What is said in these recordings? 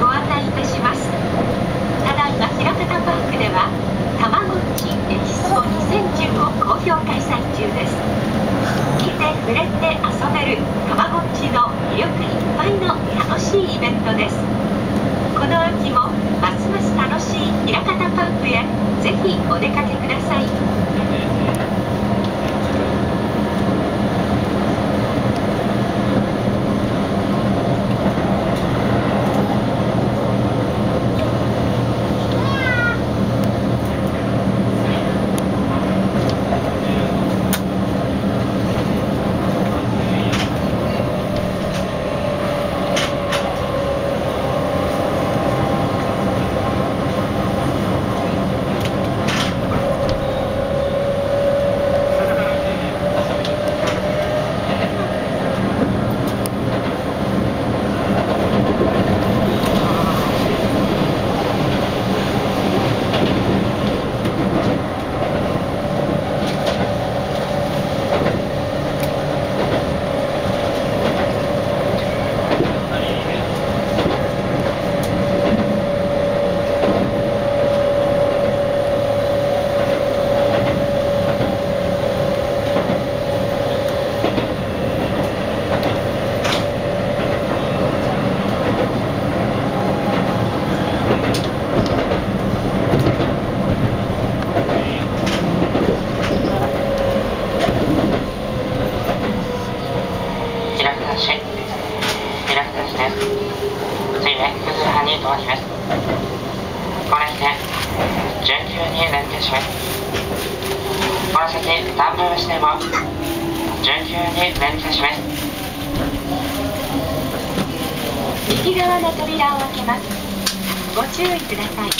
ご案内いたします。ただいま平方パークではたまごっちエキスポ2010を好評開催中です。聞いて触れて遊べるたまごっちの魅力いっぱいの楽しいイベントです。この秋もますます楽しい平方パークへぜひお出かけください。このして準急に連携しますこの先ダンブルしても準急に連携します右側の扉を開けますご注意ください。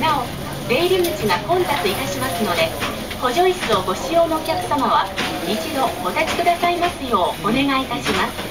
なお出入り口が混雑いたしますので補助椅子をご使用のお客様は一度お立ちくださいますようお願いいたします